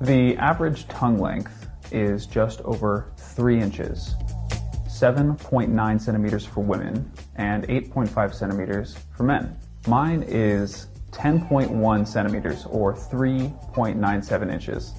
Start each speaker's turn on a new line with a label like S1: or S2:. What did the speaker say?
S1: The average tongue length is just over 3 inches, 7.9 centimeters for women, and 8.5 centimeters for men. Mine is 10.1 centimeters or 3.97 inches.